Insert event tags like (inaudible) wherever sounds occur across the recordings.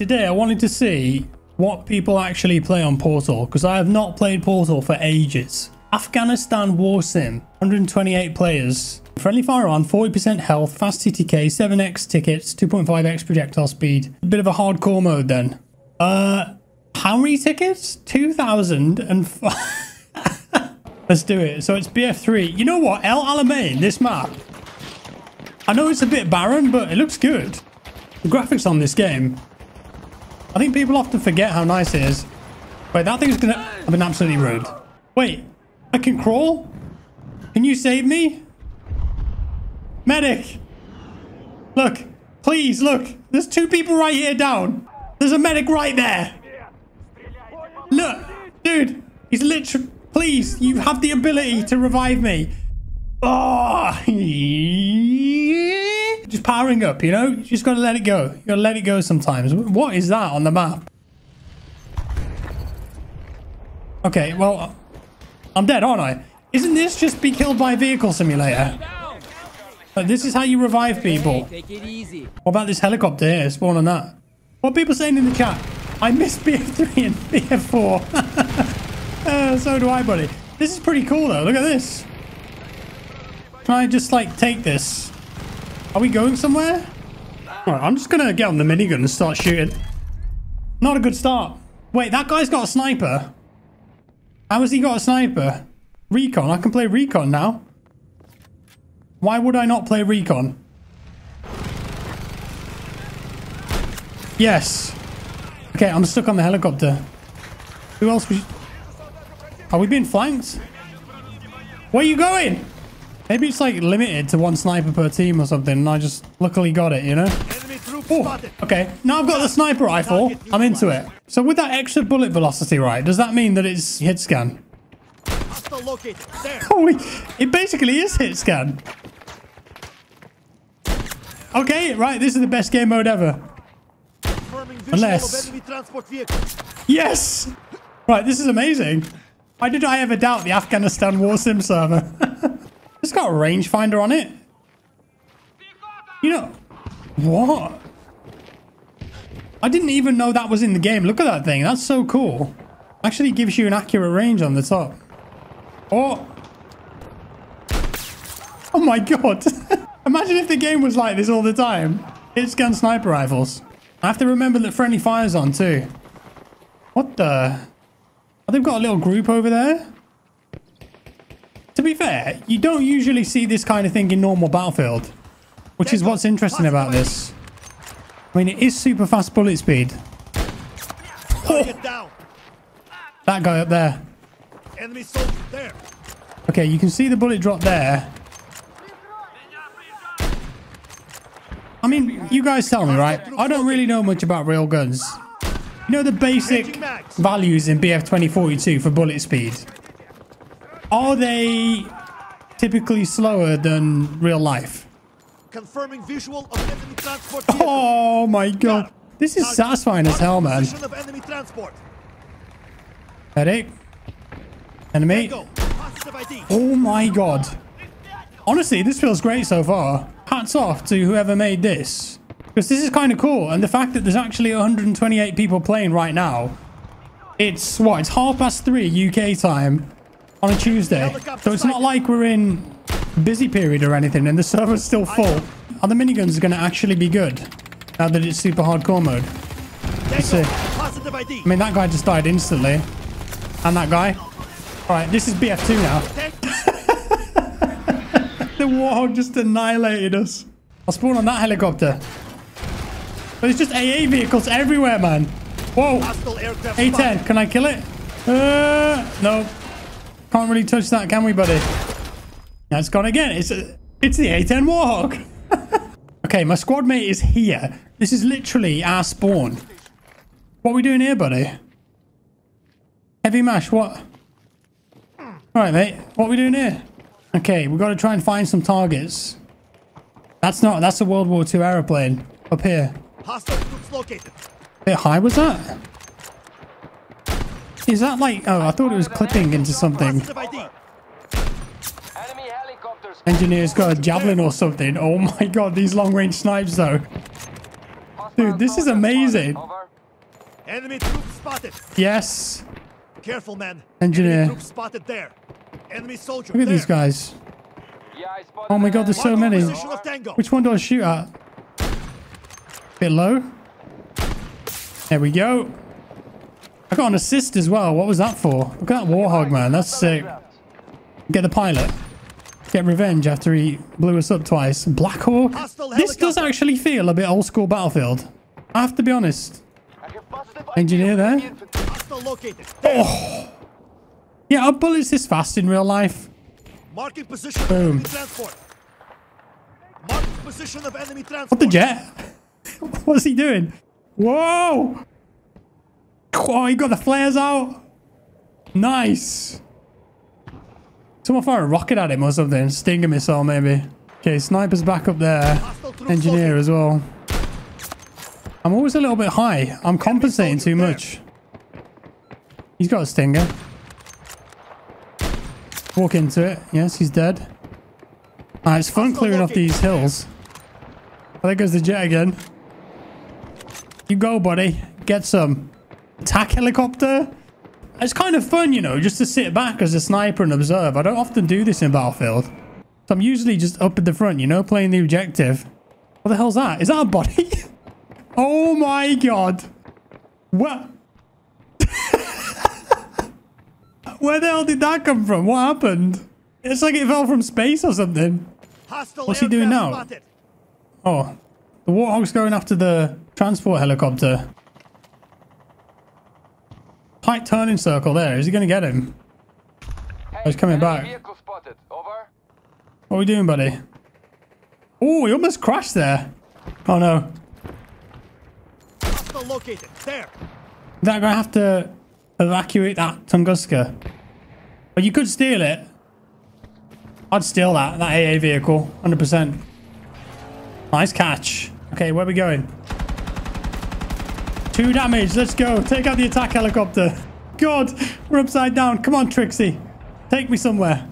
Today I wanted to see what people actually play on Portal because I have not played Portal for ages. Afghanistan War Sim, 128 players. Friendly fire on, 40% health, fast CTK, 7x tickets, 2.5x projectile speed. A bit of a hardcore mode then. Uh, how many tickets? 2,000 and... (laughs) Let's do it. So it's BF3. You know what? El Alamein, this map. I know it's a bit barren, but it looks good. The graphics on this game. I think people often forget how nice it is. Wait, that thing's gonna... I've been absolutely rude. Wait, I can crawl? Can you save me? Medic! Look, please, look. There's two people right here down. There's a medic right there. Look, dude, he's literally... Please, you have the ability to revive me. (laughs) Oh, powering up, you know? You just gotta let it go. You gotta let it go sometimes. What is that on the map? Okay, well, I'm dead, aren't I? Isn't this just be killed by a vehicle simulator? Like, this is how you revive people. What about this helicopter here? Spawn on that. What are people saying in the chat? I miss BF3 and BF4. (laughs) Uh, so do I, buddy. This is pretty cool, though. Look at this. Can I just, like, take this? Are we going somewhere? I'm just gonna get on the minigun and start shooting. Not a good start. Wait, that guy's got a sniper. How has he got a sniper? Recon. I can play Recon now. Why would I not play Recon? Yes. Okay, I'm stuck on the helicopter. Who else was... Are we being flanked? Where are you going? Maybe it's like limited to one sniper per team or something and I just luckily got it, you know? Okay. Now I've got the sniper rifle. I'm into it. So with that extra bullet velocity, right, does that mean that it's hit scan? Holy, it basically is hit scan. Okay, right, this is the best game mode ever. Unless... Yes! Right, this is amazing. Why did I ever doubt the Afghanistan War Sim server? (laughs) it's got a rangefinder on it. You know, what? I didn't even know that was in the game. Look at that thing. That's so cool. Actually gives you an accurate range on the top. Oh. Oh my god. (laughs) Imagine if the game was like this all the time. It's gun sniper rifles. I have to remember that friendly fire's on too. What the... Oh, they've got a little group over there. To be fair, you don't usually see this kind of thing in normal Battlefield. Which is what's interesting about this. I mean, it is super fast bullet speed. Oh. That guy up there. Okay, you can see the bullet drop there. I mean, you guys tell me, right? I don't really know much about real guns. You know the basic values in BF 2042 for bullet speed? Are they typically slower than real life? Confirming visual of enemy transport oh my god. This is satisfying as hell, man. Medic. Enemy. Oh my god. Honestly, this feels great so far. Hats off to whoever made this. Because this is kind of cool. And the fact that there's actually 128 people playing right now. It's, what, it's half past three UK time on a Tuesday. So it's not like we're in busy period or anything and the server's still full. Are the miniguns going to actually be good now that it's super hardcore mode? Let's see. I mean, that guy just died instantly. And that guy. All right, this is BF2 now. (laughs) the warthog just annihilated us. I'll spawn on that helicopter. But it's just AA vehicles everywhere, man. Whoa. A10, can I kill it? Uh, no. Can't really touch that, can we, buddy? It's gone again. It's a, it's the A10 Warhawk. (laughs) okay, my squad mate is here. This is literally our spawn. What are we doing here, buddy? Heavy mash, what? All right, mate. What are we doing here? Okay, we've got to try and find some targets. That's not, that's a World War II aeroplane up here. Hostile located. Bit high was that? Is that like, oh, I thought it was clipping into something. Engineer's got a javelin or something. Oh my god, these long range snipes though. Dude, this is amazing. Enemy troops spotted. Yes. Careful, man. Engineer. Enemy spotted there. Enemy soldier. Look at there. these guys. Yeah, Oh my god, there's so many. Position of Tango. Which one do I shoot at? Bit low. There we go. I got an assist as well. What was that for? Look at that Warthog, man. That's sick. Get the pilot. Get revenge after he blew us up twice. Black Hawk. This does actually feel a bit old school Battlefield. I have to be honest. I have positive Engineer there? infantry. Oh. Yeah, are bullets this fast in real life? Marking position of Boom. enemy transport. Marking position of enemy transport. What the jet? (laughs) What's he doing? Whoa! Oh, he got the flares out. Nice. Someone fire a rocket at him or something. Stinger missile, maybe. Okay, sniper's back up there. Engineer as well. I'm always a little bit high. I'm compensating too much. He's got a stinger. Walk into it. Yes, he's dead. Ah, it's fun clearing off these hills. Oh, there goes the jet again. You go, buddy. Get some. Attack helicopter. It's kind of fun, you know, just to sit back as a sniper and observe. I don't often do this in Battlefield. So I'm usually just up at the front, you know, playing the objective. What the hell's that? Is that a body? (laughs) oh my god. What? (laughs) Where the hell did that come from? What happened? It's like it fell from space or something. Hostile What's he doing now? Spotted. Oh, the Warthog's going after the transport helicopter. Tight turning circle there. Is he going to get him? Hey, he's coming back. Over. What are we doing, buddy? Oh, he almost crashed there. Oh no. Hostile located. There. Is that going to have to evacuate that Tunguska? But you could steal it. I'd steal that, that AA vehicle. 100%. Nice catch. Okay, where are we going? Two damage. Let's go. Take out the attack helicopter. God, we're upside down. Come on, Trixie. Take me somewhere.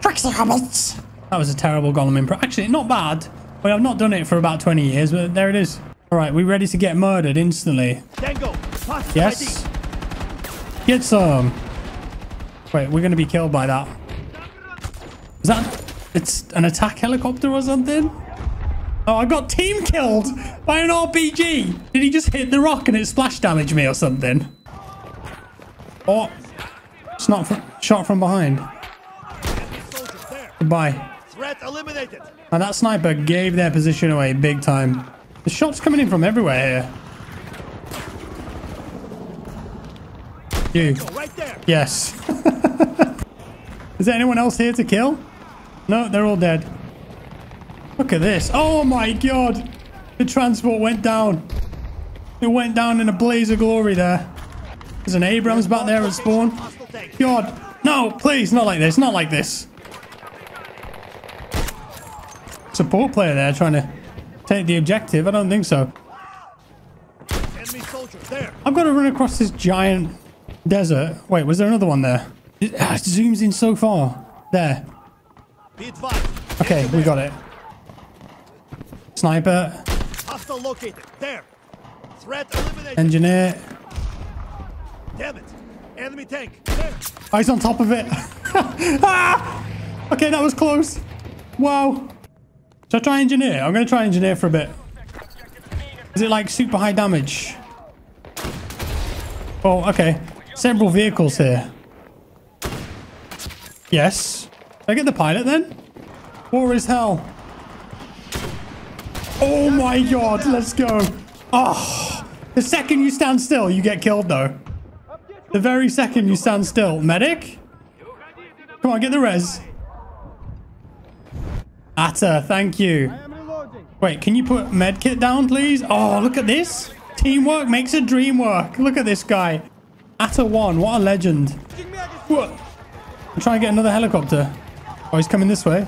Trixie Hammonds. That was a terrible Gollum impression. Actually, not bad. Well, I've not done it for about 20 years, but there it is. All right, we're ready to get murdered instantly? Tango. Positive Yes. ID. Get some. Wait, we're going to be killed by that. Is that... It's an attack helicopter or something? Oh, I got team killed by an RPG. Did he just hit the rock and it splash damaged me or something? Oh, it's not from, shot from behind. Goodbye. Threat eliminated. And that sniper gave their position away big time. The shots coming in from everywhere here. You. Right there. Yes. (laughs) Is there anyone else here to kill? No, they're all dead. Look at this. Oh my god. The transport went down. It went down in a blaze of glory there. There's an Abrams back there at spawn. God. No, please, not like this. Not like this. Support player there trying to take the objective. I don't think so. Enemy soldier there. I've got to run across this giant desert. Wait, was there another one there? It ah, it zooms in so far. There. Okay, we got it. Sniper, Hostile located. There. Threat eliminated. engineer. Damn it. Enemy tank. There. He's on top of it. ah! (laughs) Okay, that was close. Wow. Should I try engineer? I'm going to try engineer for a bit. Is it like super high damage? Oh, okay. Several vehicles here. Yes. Did I get the pilot then? War is hell. Oh my god, let's go. Oh, the second you stand still, you get killed though. The very second you stand still. Medic? Come on, get the res. Atta, thank you. Wait, can you put medkit down, please? Oh, look at this. Teamwork makes a dream work. Look at this guy. Atta 1, what a legend. What? I'm trying to get another helicopter. Oh, he's coming this way.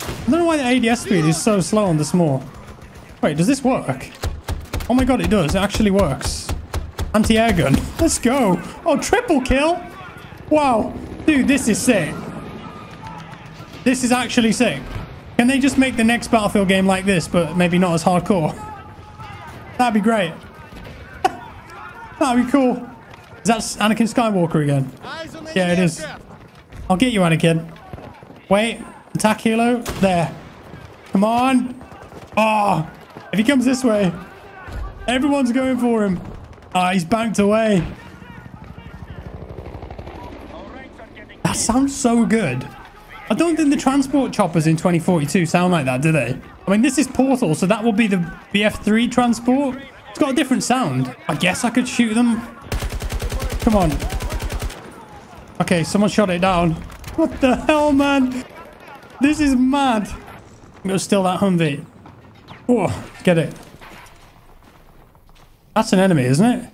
I don't know why the ADS speed is so slow on the small. Wait, does this work? Oh my god, it does. It actually works. Anti-air gun. (laughs) Let's go. Oh, triple kill. Wow. Dude, this is sick. This is actually sick. Can they just make the next Battlefield game like this, but maybe not as hardcore? (laughs) That'd be great. (laughs) That'd be cool. Is that Anakin Skywalker again? Yeah, it is. I'll get you, Anakin. Wait. Attack helo. There. Come on. Oh, if he comes this way, everyone's going for him. Ah, he's banked away. That sounds so good. I don't think the transport choppers in 2042 sound like that, do they? I mean, this is Portal, so that will be the BF3 transport. It's got a different sound. I guess I could shoot them. Come on. Okay, someone shot it down. What the hell, man? This is mad. I'm gonna steal that Humvee. Get it. That's an enemy, isn't it?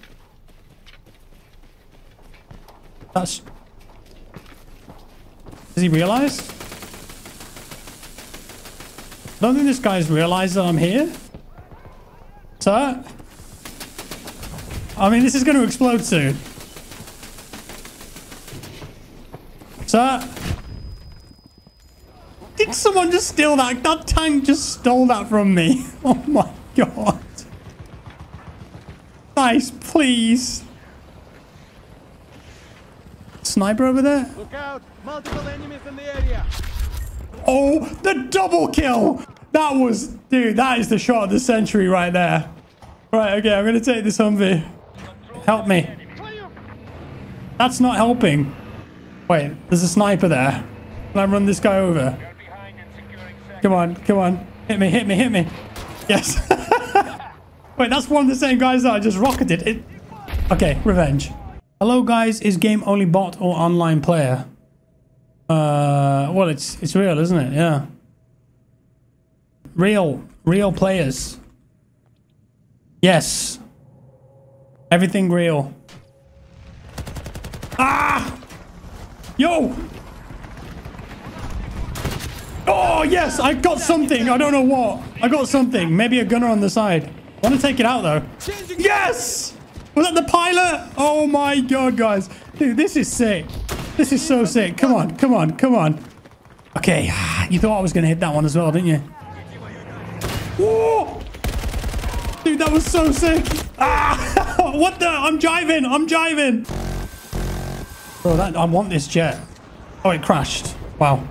That's... Does he realize? I don't think this guy's realized that I'm here. Sir? I mean, this is going to explode soon. Sir? Did someone just steal that? That tank just stole that from me. (laughs) Oh my god. Nice, please. Sniper over there? Look out! Multiple enemies in the area. Oh, the double kill! That was, dude, that is the shot of the century right there. Right, okay, I'm gonna take this Humvee. Help me. That's not helping. Wait, there's a sniper there. Can I run this guy over? Come on, come on. Hit me, hit me, hit me. Yes. (laughs) Wait, that's one of the same guys that I just rocketed. It... Okay, revenge. Hello, guys. Is game only bot or online player? Uh, well, it's it's real, isn't it? Yeah. Real, real players. Yes. Everything real. Ah! Yo! Oh, yes! I got something. I don't know what. I got something. Maybe a gunner on the side. I want to take it out, though. Yes! Was that the pilot? Oh my god, guys. Dude, this is sick. This is so sick. Come on, come on, come on. Okay, (sighs) you thought I was going to hit that one as well, didn't you? Whoa! Dude, that was so sick. (laughs) Ah! (laughs) what the? I'm jiving. I'm jiving. Bro, that, I want this jet. Oh, it crashed. Wow.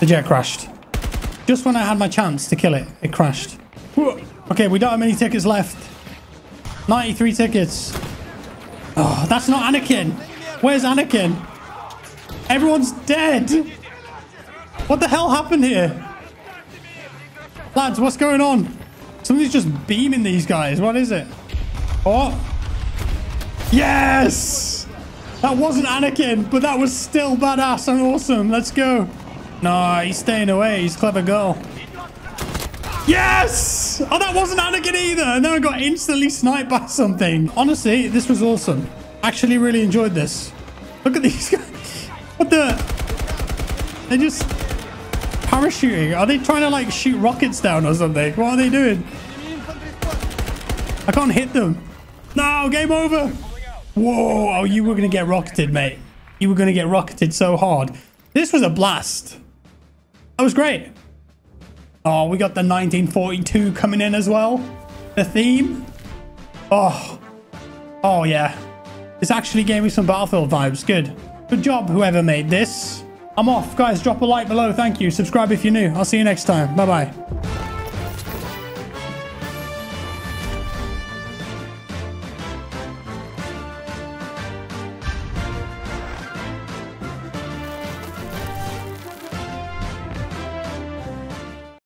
The jet crashed. Just when I had my chance to kill it, it crashed. Okay, we don't have many tickets left. 93 tickets. Oh, that's not Anakin. Where's Anakin? Everyone's dead. What the hell happened here? Lads, what's going on? Somebody's just beaming these guys. What is it? Oh. Yes! That wasn't Anakin, but that was still badass and awesome. Let's go. No, he's staying away. He's clever girl. Yes! Oh, that wasn't Anakin either. And then I got instantly sniped by something. Honestly, this was awesome. Actually really enjoyed this. Look at these (laughs) guys. What the? They're just parachuting. Are they trying to like shoot rockets down or something? What are they doing? I can't hit them. No, game over. Whoa, oh, you were going to get rocketed, mate. You were going to get rocketed so hard. This was a blast. That was great. Oh, we got the 1942 coming in as well. The theme. Oh. Oh, yeah. This actually gave me some Battlefield vibes. Good. Good job, whoever made this. I'm off. Guys, drop a like below. Thank you. Subscribe if you're new. I'll see you next time. Bye-bye.